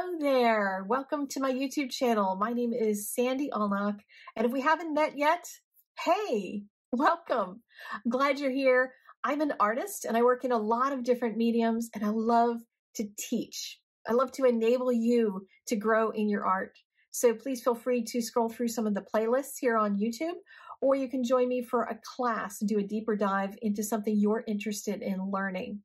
Hello there. Welcome to my YouTube channel. My name is Sandy Allnock. And if we haven't met yet, hey, welcome. I'm glad you're here. I'm an artist and I work in a lot of different mediums and I love to teach. I love to enable you to grow in your art. So please feel free to scroll through some of the playlists here on YouTube, or you can join me for a class, and do a deeper dive into something you're interested in learning.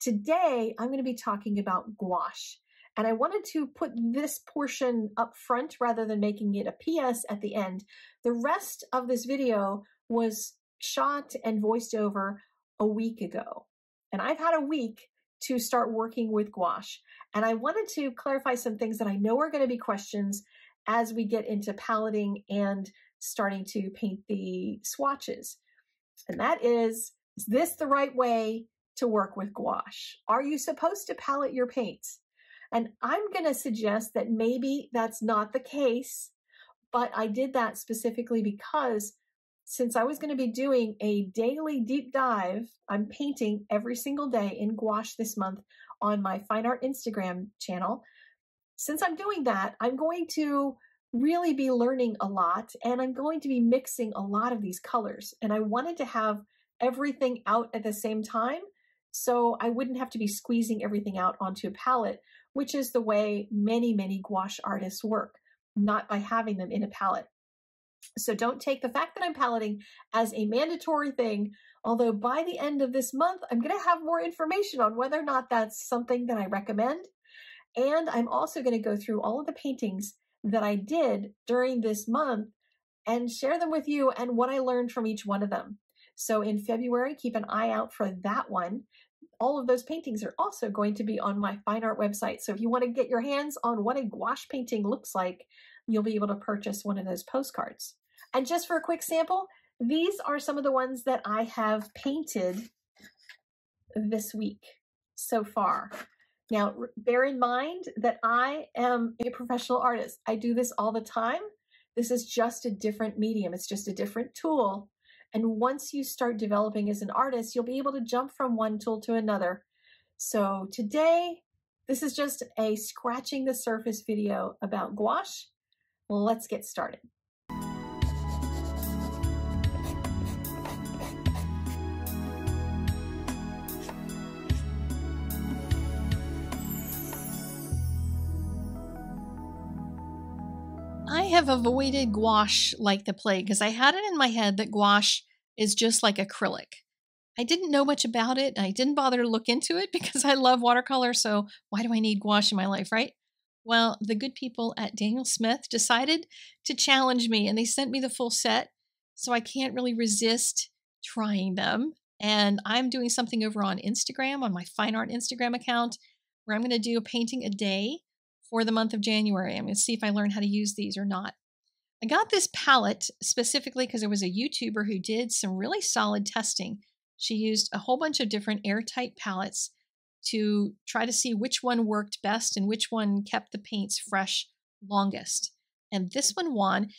Today, I'm going to be talking about gouache. And I wanted to put this portion up front rather than making it a PS at the end. The rest of this video was shot and voiced over a week ago. And I've had a week to start working with gouache. And I wanted to clarify some things that I know are going to be questions as we get into paletting and starting to paint the swatches. And that is, is this the right way to work with gouache? Are you supposed to palette your paints? And I'm going to suggest that maybe that's not the case, but I did that specifically because since I was going to be doing a daily deep dive, I'm painting every single day in gouache this month on my fine art Instagram channel. Since I'm doing that, I'm going to really be learning a lot and I'm going to be mixing a lot of these colors. And I wanted to have everything out at the same time so I wouldn't have to be squeezing everything out onto a palette, which is the way many, many gouache artists work, not by having them in a palette. So don't take the fact that I'm paletting as a mandatory thing, although by the end of this month, I'm going to have more information on whether or not that's something that I recommend. And I'm also going to go through all of the paintings that I did during this month and share them with you and what I learned from each one of them. So in February, keep an eye out for that one. All of those paintings are also going to be on my fine art website. So if you want to get your hands on what a gouache painting looks like, you'll be able to purchase one of those postcards. And just for a quick sample, these are some of the ones that I have painted this week so far. Now, bear in mind that I am a professional artist. I do this all the time. This is just a different medium. It's just a different tool and once you start developing as an artist, you'll be able to jump from one tool to another. So today, this is just a scratching the surface video about gouache. Let's get started. Have avoided gouache like the plague because I had it in my head that gouache is just like acrylic. I didn't know much about it. I didn't bother to look into it because I love watercolor. So why do I need gouache in my life, right? Well, the good people at Daniel Smith decided to challenge me and they sent me the full set. So I can't really resist trying them. And I'm doing something over on Instagram, on my fine art Instagram account, where I'm going to do a painting a day for the month of January. I'm going to see if I learn how to use these or not. I got this palette specifically because there was a YouTuber who did some really solid testing. She used a whole bunch of different airtight palettes to try to see which one worked best and which one kept the paints fresh longest. And this one won.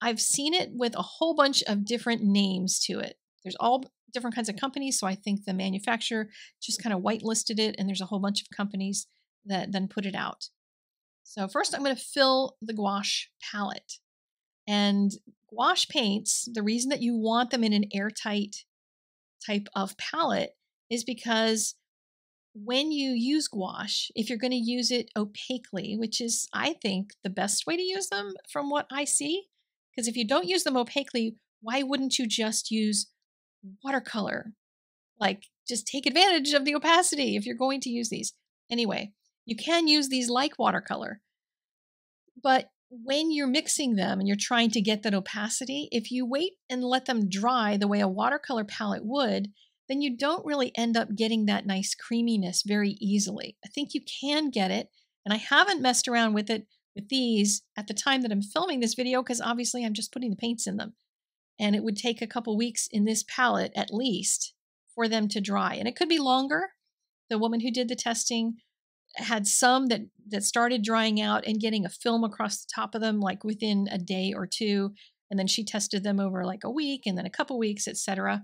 I've seen it with a whole bunch of different names to it. There's all different kinds of companies, so I think the manufacturer just kind of whitelisted it, and there's a whole bunch of companies that then put it out. So first I'm going to fill the gouache palette. And gouache paints, the reason that you want them in an airtight type of palette is because when you use gouache, if you're going to use it opaquely, which is, I think, the best way to use them from what I see, because if you don't use them opaquely, why wouldn't you just use watercolor? Like, just take advantage of the opacity if you're going to use these. Anyway, you can use these like watercolor. But when you're mixing them and you're trying to get that opacity, if you wait and let them dry the way a watercolor palette would, then you don't really end up getting that nice creaminess very easily. I think you can get it, and I haven't messed around with it with these at the time that I'm filming this video because obviously I'm just putting the paints in them. And it would take a couple weeks in this palette at least for them to dry. And it could be longer. The woman who did the testing had some that that started drying out and getting a film across the top of them like within a day or two and then she tested them over like a week and then a couple weeks etc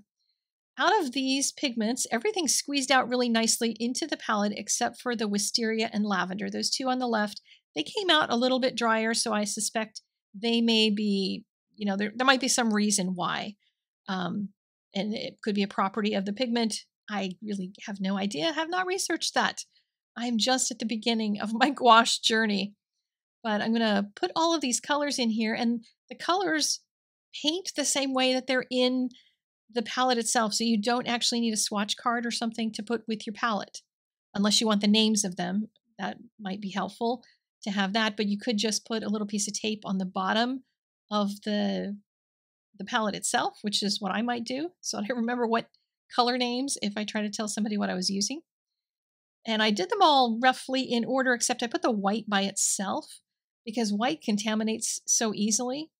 out of these pigments, everything squeezed out really nicely into the palette except for the wisteria and lavender. Those two on the left, they came out a little bit drier, so I suspect they may be, you know, there, there might be some reason why. Um, and it could be a property of the pigment. I really have no idea, have not researched that. I'm just at the beginning of my gouache journey. But I'm going to put all of these colors in here, and the colors paint the same way that they're in the palette itself. So you don't actually need a swatch card or something to put with your palette, unless you want the names of them. That might be helpful to have that, but you could just put a little piece of tape on the bottom of the the palette itself, which is what I might do. So I don't remember what color names if I try to tell somebody what I was using. And I did them all roughly in order, except I put the white by itself because white contaminates so easily.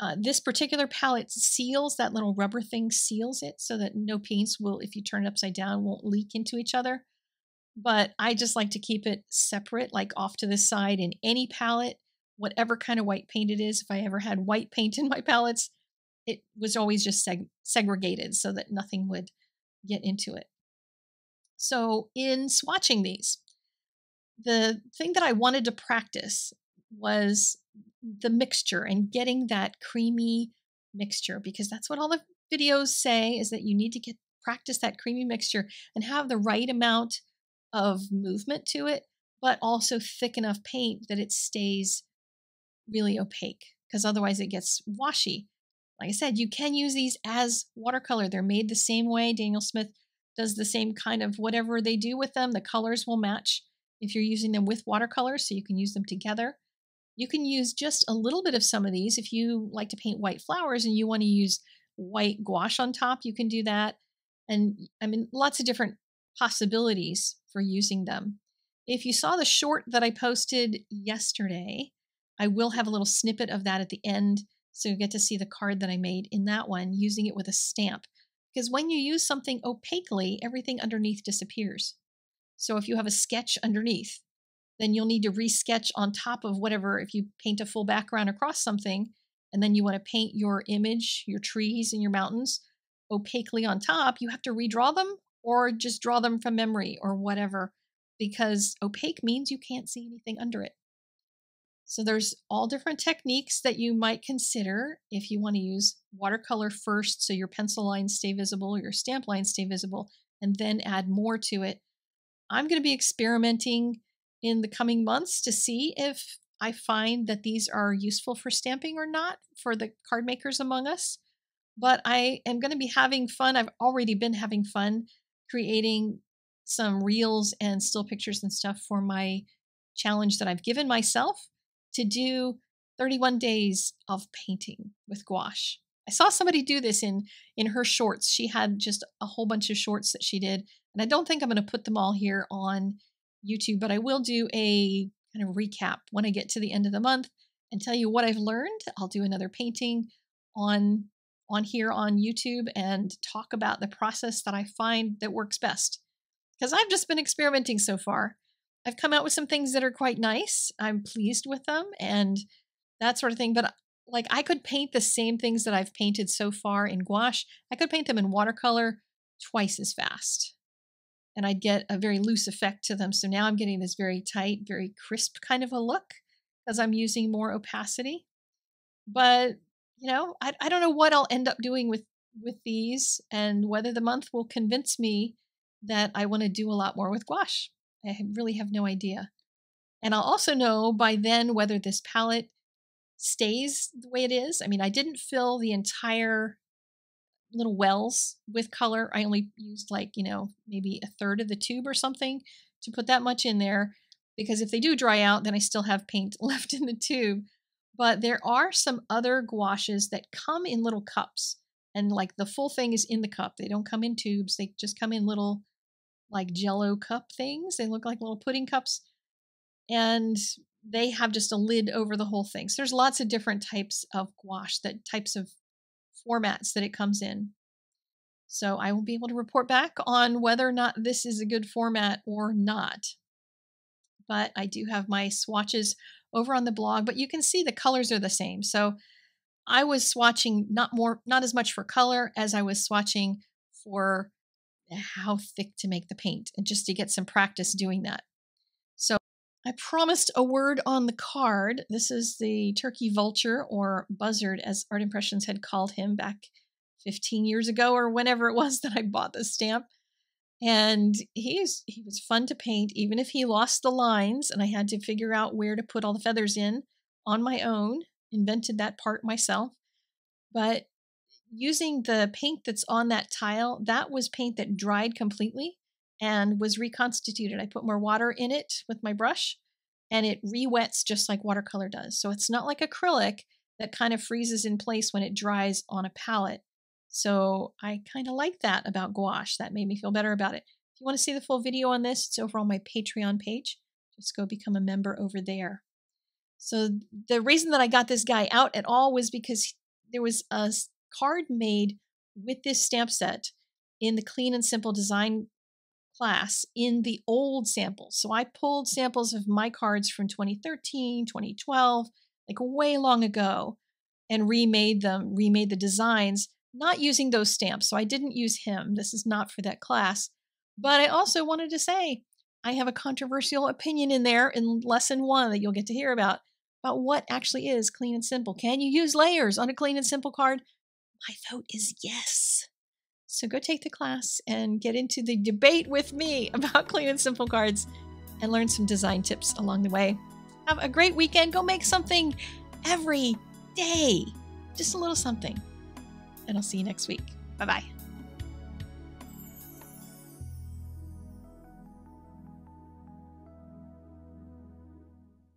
Uh, this particular palette seals, that little rubber thing seals it so that no paints will, if you turn it upside down, won't leak into each other. But I just like to keep it separate, like off to the side in any palette, whatever kind of white paint it is. If I ever had white paint in my palettes, it was always just seg- segregated so that nothing would get into it. So, in swatching these, the thing that I wanted to practice was the mixture and getting that creamy mixture because that's what all the videos say is that you need to get practice that creamy mixture and have the right amount of movement to it but also thick enough paint that it stays really opaque because otherwise it gets washy. Like i said you can use these as watercolor. They're made the same way daniel smith does the same kind of whatever they do with them the colors will match if you're using them with watercolors so you can use them together you can use just a little bit of some of these. If you like to paint white flowers and you want to use white gouache on top, you can do that. And I mean, lots of different possibilities for using them. If you saw the short that I posted yesterday, I will have a little snippet of that at the end. So you get to see the card that I made in that one using it with a stamp. Because when you use something opaquely, everything underneath disappears. So if you have a sketch underneath, then you'll need to resketch on top of whatever, if you paint a full background across something, and then you want to paint your image, your trees and your mountains opaquely on top, you have to redraw them or just draw them from memory or whatever, because opaque means you can't see anything under it. So there's all different techniques that you might consider if you want to use watercolor first so your pencil lines stay visible, your stamp lines stay visible, and then add more to it. I'm going to be experimenting in the coming months to see if I find that these are useful for stamping or not for the card makers among us. But I am going to be having fun. I've already been having fun creating some reels and still pictures and stuff for my challenge that I've given myself to do 31 days of painting with gouache. I saw somebody do this in in her shorts. She had just a whole bunch of shorts that she did, and I don't think I'm going to put them all here on YouTube, but I will do a kind of recap when I get to the end of the month and tell you what I've learned. I'll do another painting on on here on YouTube and talk about the process that I find that works best. Because I've just been experimenting so far. I've come out with some things that are quite nice. I'm pleased with them and that sort of thing. But uh, like I could paint the same things that I've painted so far in gouache. I could paint them in watercolor twice as fast and I'd get a very loose effect to them. So now I'm getting this very tight, very crisp kind of a look because I'm using more opacity. But, you know, I, I don't know what I'll end up doing with, with these and whether the month will convince me that I want to do a lot more with gouache. I really have no idea. And I'll also know by then whether this palette stays the way it is. I mean, I didn't fill the entire little wells with color. I only used like, you know, maybe a third of the tube or something to put that much in there because if they do dry out, then I still have paint left in the tube. But there are some other gouaches that come in little cups and like the full thing is in the cup. They don't come in tubes. They just come in little like jello cup things. They look like little pudding cups. And they have just a lid over the whole thing. So there's lots of different types of gouache, that types of formats that it comes in. So I will be able to report back on whether or not this is a good format or not. But I do have my swatches over on the blog, but you can see the colors are the same. So I was swatching not more not as much for color as I was swatching for how thick to make the paint and just to get some practice doing that. So I promised a word on the card. This is the turkey vulture or buzzard, as Art Impressions had called him back 15 years ago or whenever it was that I bought this stamp. And he's he was fun to paint, even if he lost the lines and I had to figure out where to put all the feathers in on my own. Invented that part myself. But using the paint that's on that tile, that was paint that dried completely and was reconstituted. I put more water in it with my brush and it re-wets just like watercolor does. So it's not like acrylic that kind of freezes in place when it dries on a palette. So I kind of like that about gouache. That made me feel better about it. If you want to see the full video on this, it's over on my Patreon page. Just go become a member over there. So the reason that I got this guy out at all was because there was a card made with this stamp set in the clean and simple design class in the old samples. So I pulled samples of my cards from 2013, 2012, like way long ago, and remade them, remade the designs, not using those stamps. So I didn't use him. This is not for that class. But I also wanted to say I have a controversial opinion in there in lesson one that you'll get to hear about about what actually is clean and simple. Can you use layers on a clean and simple card? My vote is yes. So go take the class and get into the debate with me about clean and simple cards and learn some design tips along the way. Have a great weekend. Go make something every day, just a little something. And I'll see you next week. Bye bye.